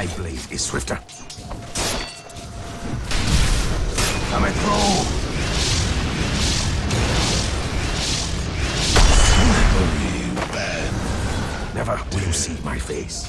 My blade is swifter. Coming through! Never will you see my face.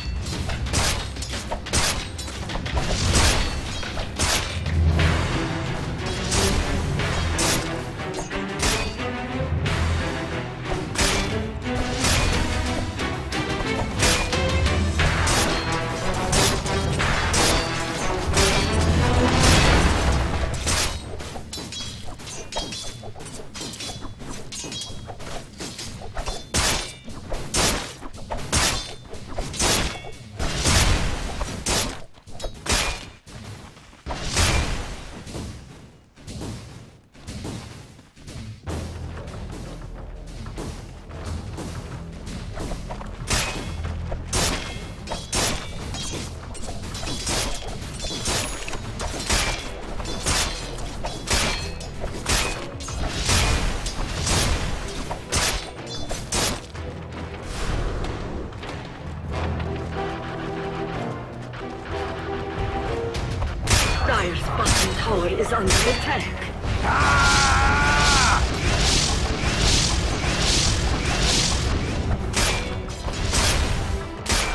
Dire's bottom tower is under attack.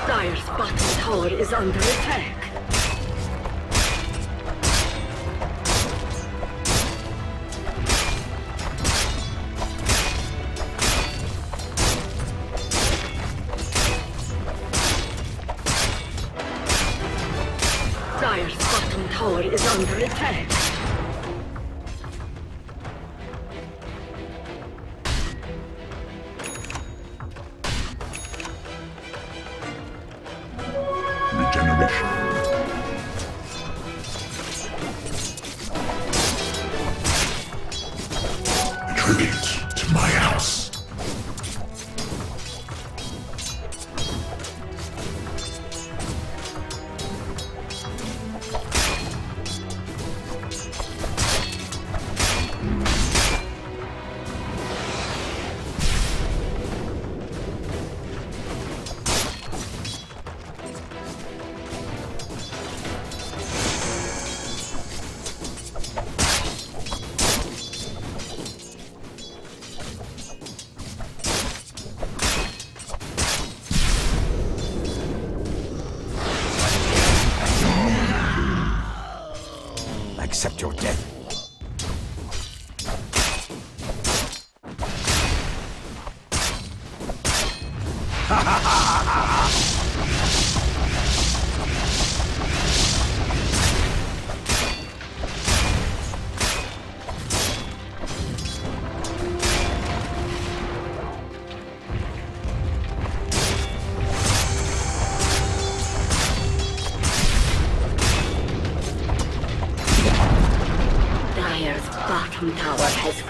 Dire's bottom tower is under attack.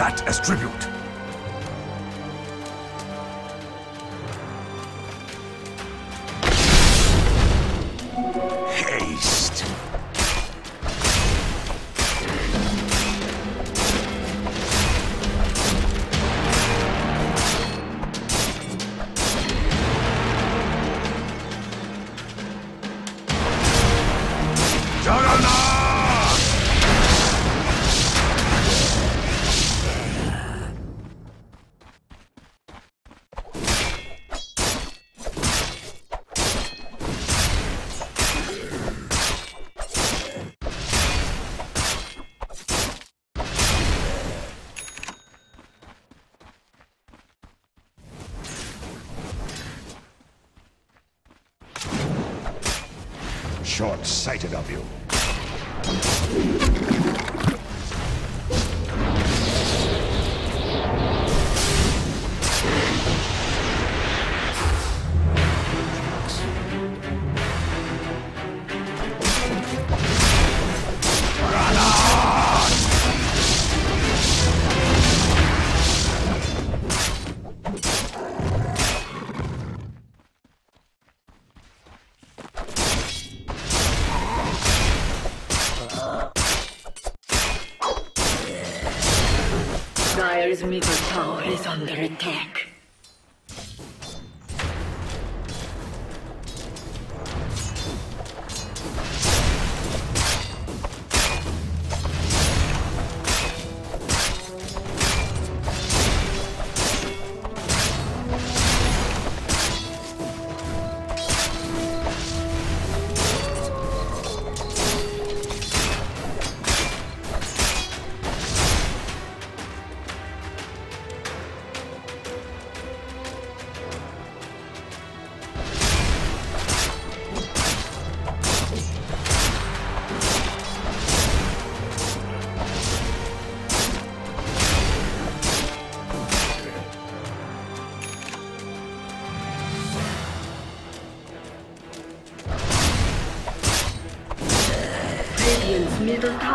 that as tribute. Short-sighted of you.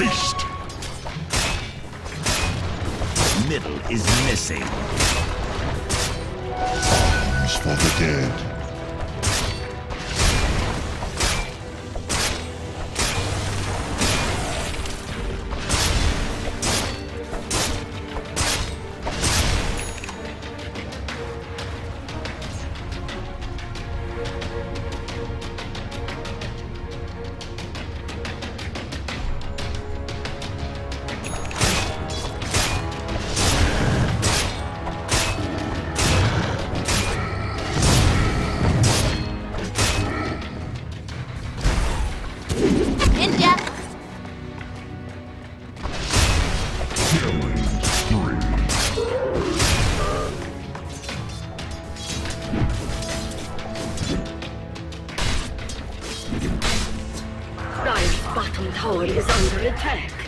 Haste! Middle is missing. Arms for the dead. Control tower is under attack.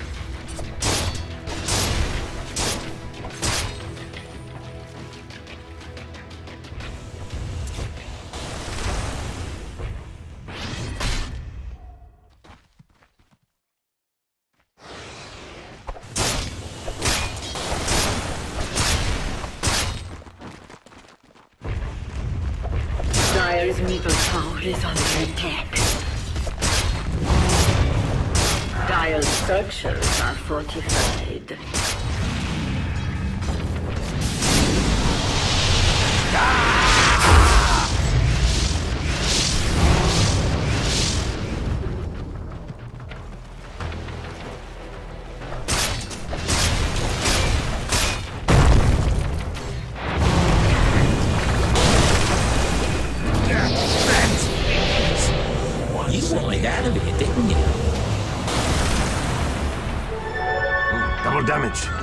damage.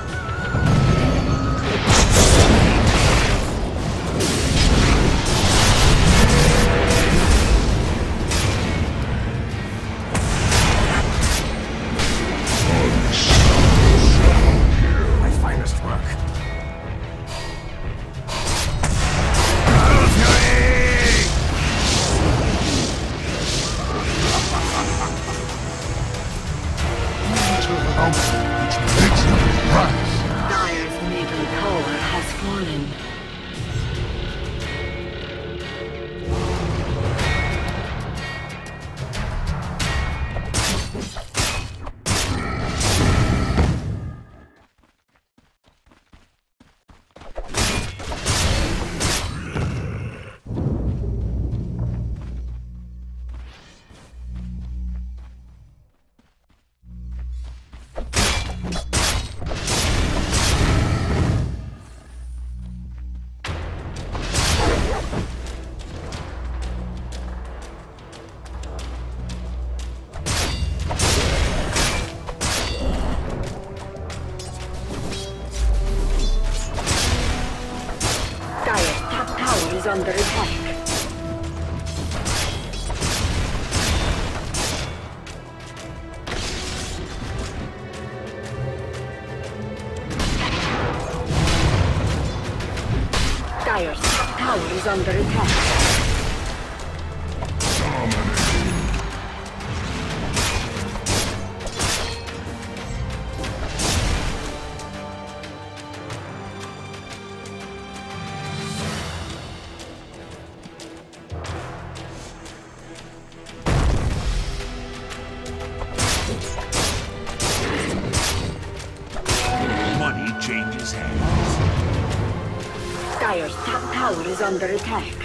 Is under attack.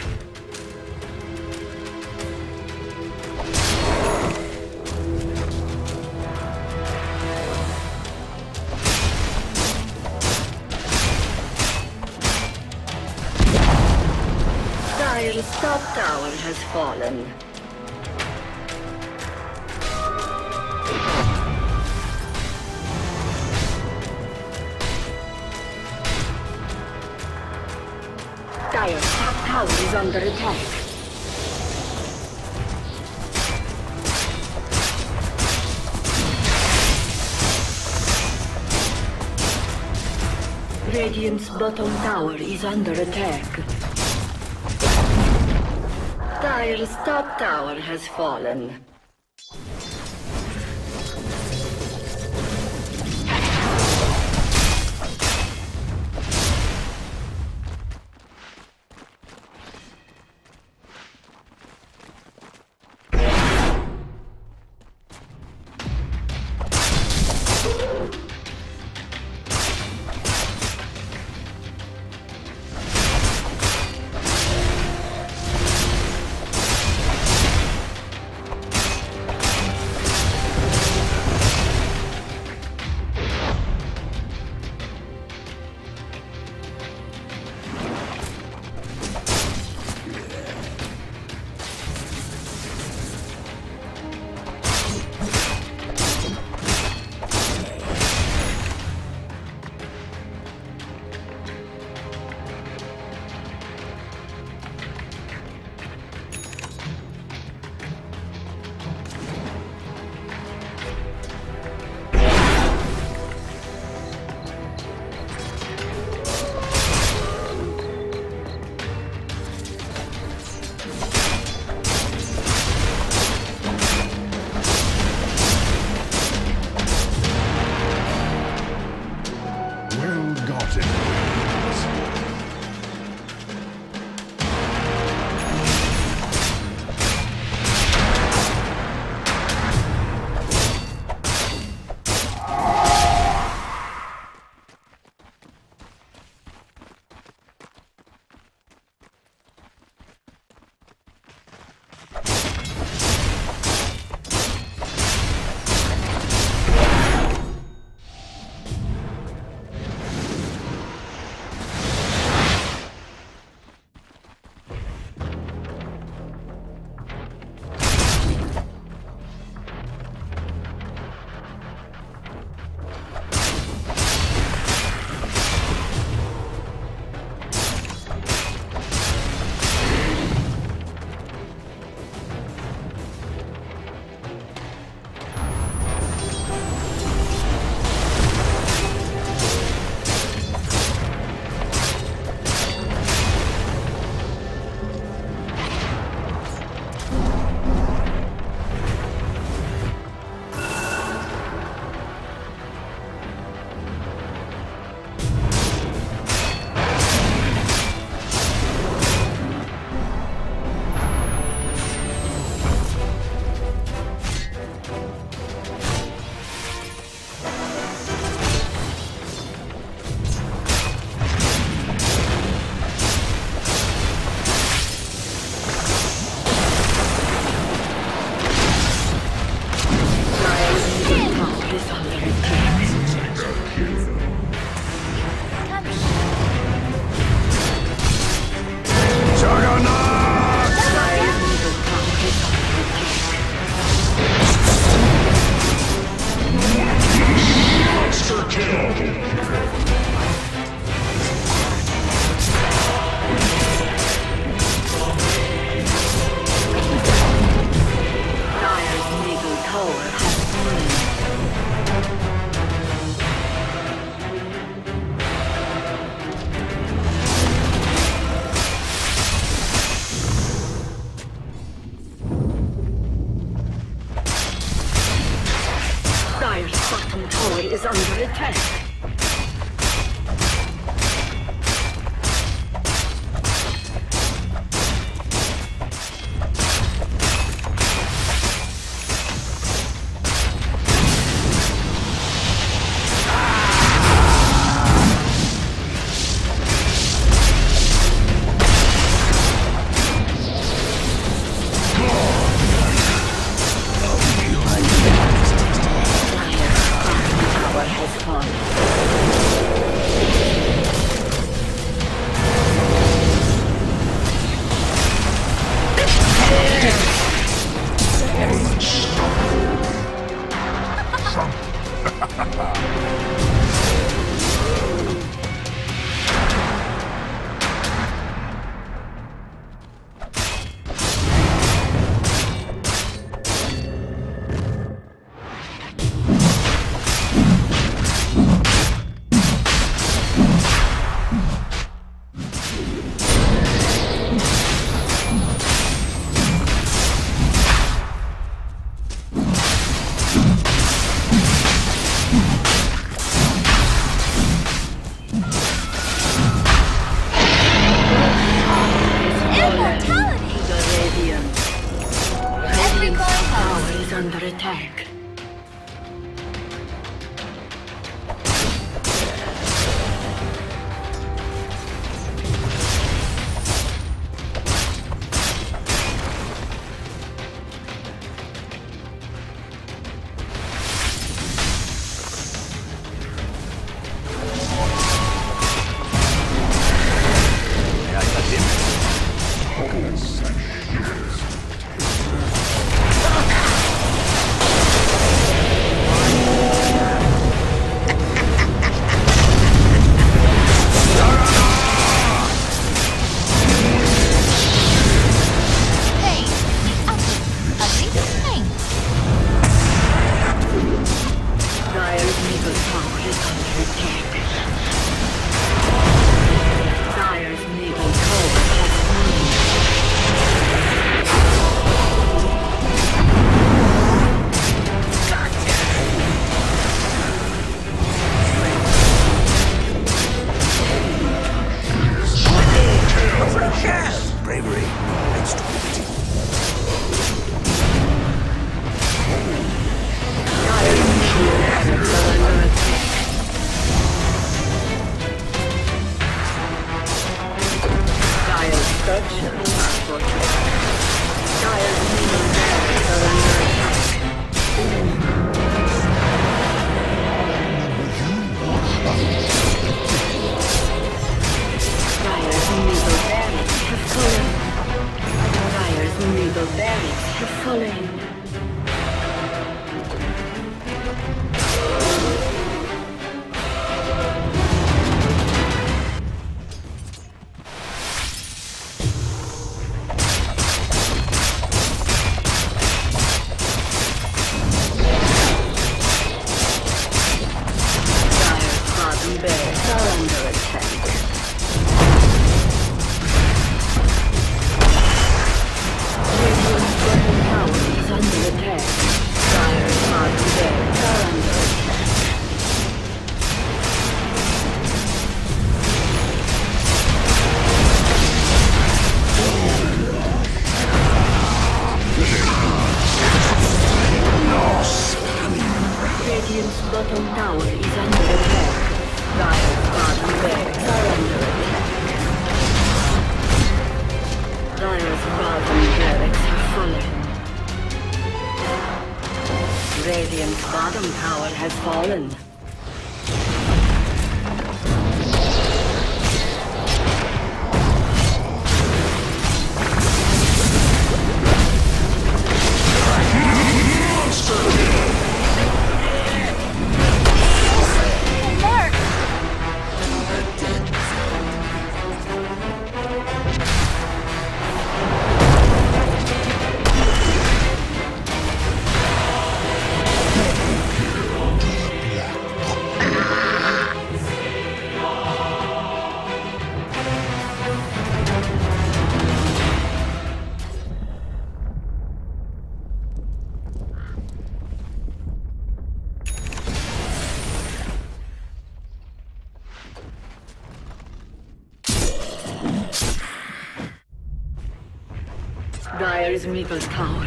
Radiant's bottom tower is under attack. Dire's top tower has fallen.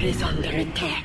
Is under attack.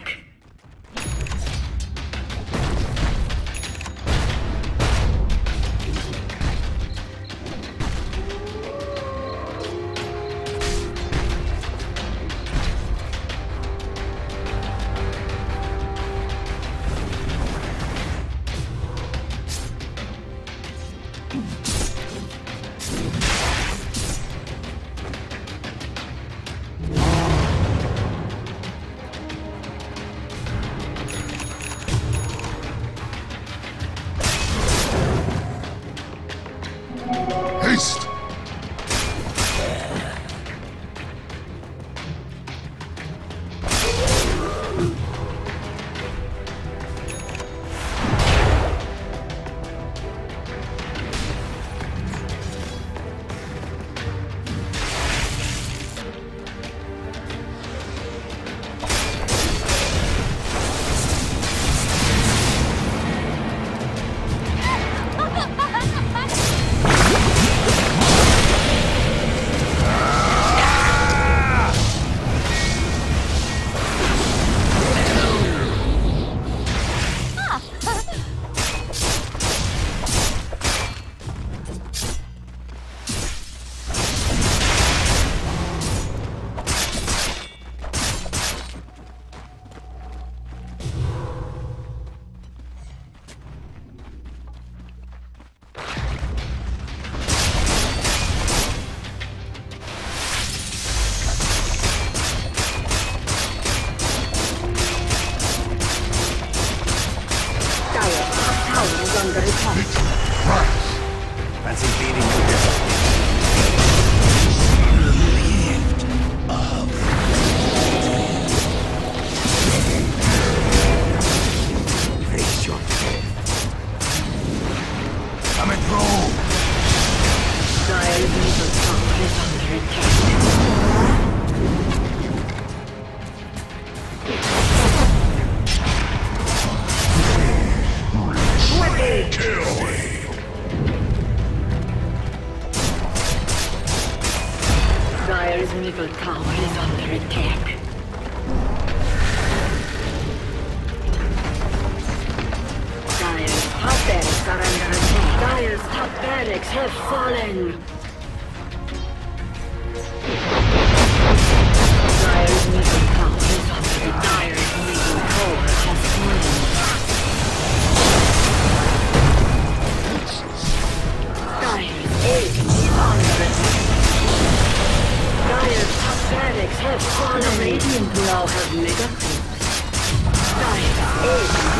Dire's middle tower is under attack. Dire's top barracks are under attack. Dire's top barracks have fallen. Dire's middle tower is under attack. Dire's middle tower The Radiant Law have mega Die.